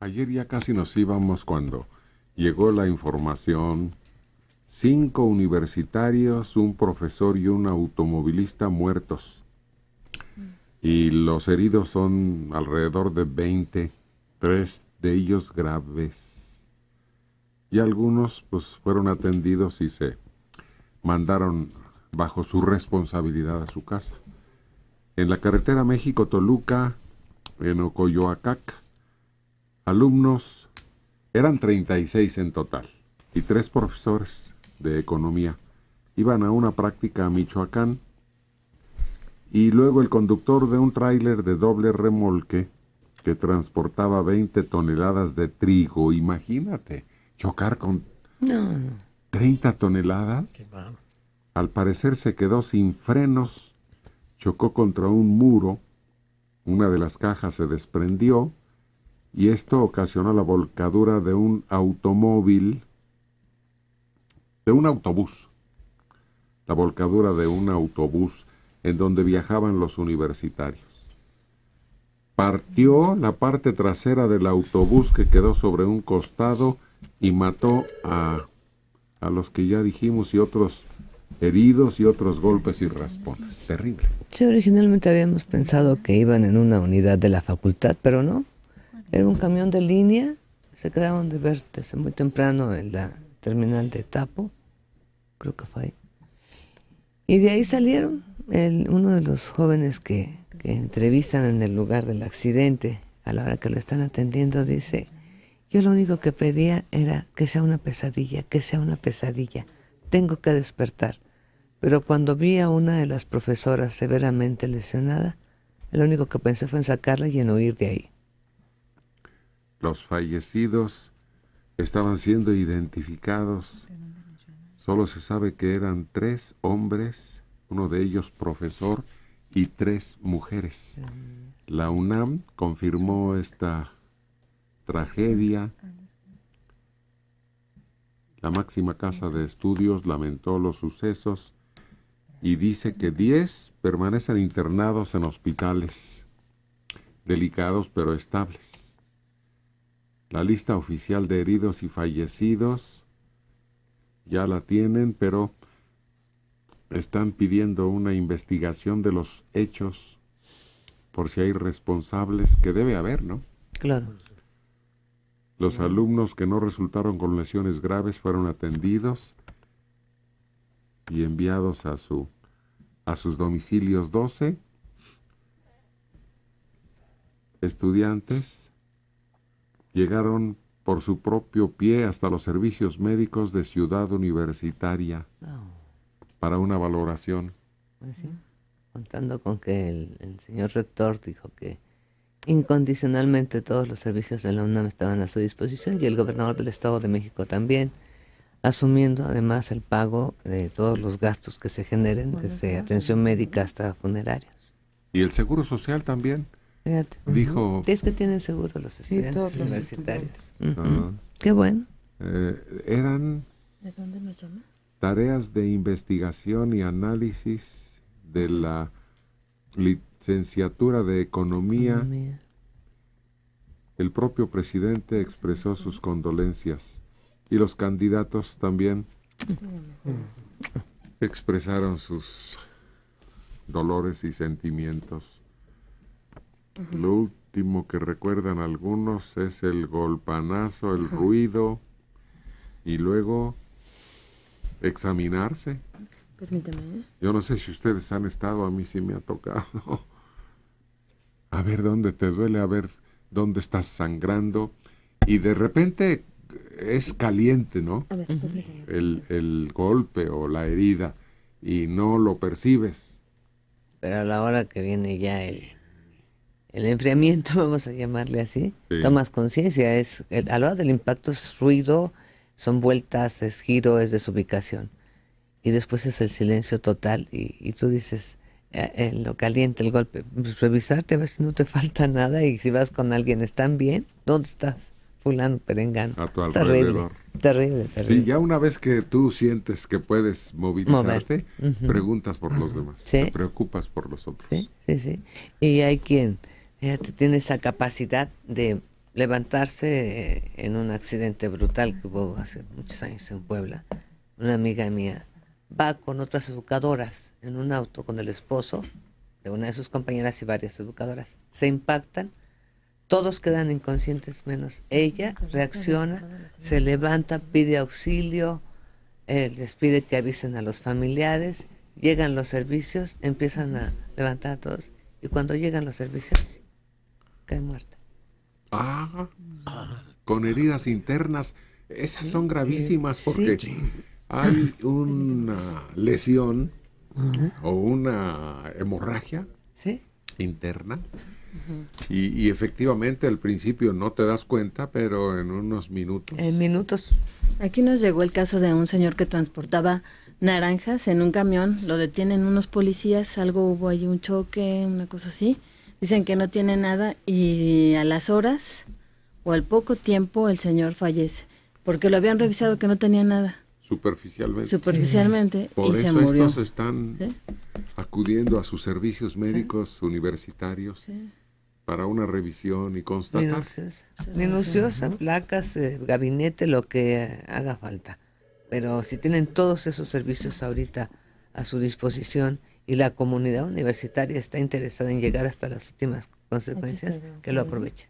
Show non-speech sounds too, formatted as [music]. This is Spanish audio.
Ayer ya casi nos íbamos cuando llegó la información. Cinco universitarios, un profesor y un automovilista muertos. Y los heridos son alrededor de 20, tres de ellos graves. Y algunos pues fueron atendidos y se mandaron bajo su responsabilidad a su casa. En la carretera México-Toluca, en Ocoyoacac, alumnos, eran 36 en total, y tres profesores de economía. Iban a una práctica a Michoacán, y luego el conductor de un tráiler de doble remolque que transportaba 20 toneladas de trigo, imagínate, chocar con 30 toneladas. Al parecer se quedó sin frenos, chocó contra un muro, una de las cajas se desprendió y esto ocasionó la volcadura de un automóvil, de un autobús, la volcadura de un autobús en donde viajaban los universitarios. Partió la parte trasera del autobús que quedó sobre un costado y mató a, a los que ya dijimos y otros heridos y otros golpes y raspones. Terrible. Sí, originalmente habíamos pensado que iban en una unidad de la facultad, pero no. Era un camión de línea. Se quedaron de ver desde muy temprano en la terminal de Tapo. Creo que fue ahí. Y de ahí salieron. Uno de los jóvenes que, que entrevistan en el lugar del accidente, a la hora que lo están atendiendo, dice, yo lo único que pedía era que sea una pesadilla, que sea una pesadilla. Tengo que despertar. Pero cuando vi a una de las profesoras severamente lesionada, lo único que pensé fue en sacarla y en huir de ahí. Los fallecidos estaban siendo identificados. Solo se sabe que eran tres hombres, uno de ellos profesor, y tres mujeres. La UNAM confirmó esta tragedia. La máxima casa de estudios lamentó los sucesos y dice que 10 permanecen internados en hospitales delicados pero estables. La lista oficial de heridos y fallecidos ya la tienen, pero están pidiendo una investigación de los hechos por si hay responsables, que debe haber, ¿no? Claro. Los alumnos que no resultaron con lesiones graves fueron atendidos y enviados a, su, a sus domicilios 12 estudiantes llegaron por su propio pie hasta los servicios médicos de Ciudad Universitaria para una valoración. Pues sí, contando con que el, el, señor rector dijo que incondicionalmente todos los servicios de la UNAM estaban a su disposición y el gobernador del Estado de México también asumiendo además el pago de todos los gastos que se generen, desde atención médica hasta funerarios. Y el seguro social también. Fíjate. Dijo. Es que tienen seguro los estudiantes universitarios. Qué bueno. Eh, eran ¿De dónde nos llama? tareas de investigación y análisis de la licenciatura de economía. Economía. El propio presidente expresó sus condolencias y los candidatos también expresaron sus dolores y sentimientos. Lo último que recuerdan algunos es el golpanazo, el ruido y luego examinarse. Permítame. ¿eh? Yo no sé si ustedes han estado, a mí sí me ha tocado. [laughs] A ver dónde te duele, a ver dónde estás sangrando. Y de repente es caliente, ¿no? A ver, permítame. El, el golpe o la herida y no lo percibes. Pero a la hora que viene ya el, el enfriamiento, [laughs] vamos a llamarle así, Sí. tomas conciencia. Es el- a la hora del impacto es ruido, son vueltas, es giro, es desubicación. Y después es el silencio total y, y tú dices, eh, eh, lo caliente el golpe, pues, revisarte a ver si no te [laughs] falta nada y si vas con alguien, ¿están bien? ¿Dónde estás? Fulano, perengano. A tu Es terrible, alrededor. terrible, terrible. Sí, ya una vez que tú sientes que puedes movilizarte, preguntas por los demás, Sí. te preocupas por los otros. Sí, sí, sí. Y hay quien fíjate, tiene esa capacidad de levantarse eh, en un accidente brutal que hubo hace muchos años en Puebla. Una amiga mía va con otras educadoras en un auto con el esposo de una de sus compañeras y varias educadoras. Se impactan, todos quedan inconscientes menos ella, reacciona, se levanta, pide auxilio, eh, les pide que avisen a los familiares, llegan los servicios, empiezan a levantar a todos y cuando llegan los servicios cae muerta. Ah, con heridas internas. Esas son gravísimas porque hay una [laughs] lesión o una hemorragia ¿Sí? interna y, y efectivamente al principio no te das cuenta, pero en unos minutos. En minutos. Aquí nos llegó el caso de un señor que transportaba naranjas en un camión, lo detienen unos policías, algo hubo allí, un choque, una cosa así. Dicen que no tiene nada y a las horas o al poco tiempo el señor fallece, porque lo habían revisado que no tenía nada, superficialmente. superficialmente, Por y se eso murió. estos están Sí. acudiendo a sus servicios médicos universitarios Sí. para una revisión y constatar. Minuciosa. Minuciosa, placas, eh, gabinete, lo que haga falta. Pero si tienen todos esos servicios ahorita a su disposición y la comunidad universitaria está interesada en llegar hasta las últimas consecuencias, que lo aprovechen.